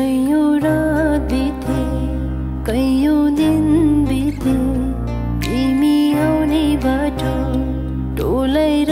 कैयौँ रात बिते कैयौँ दिन बिते। तिमी आउने बाटो टोलाइ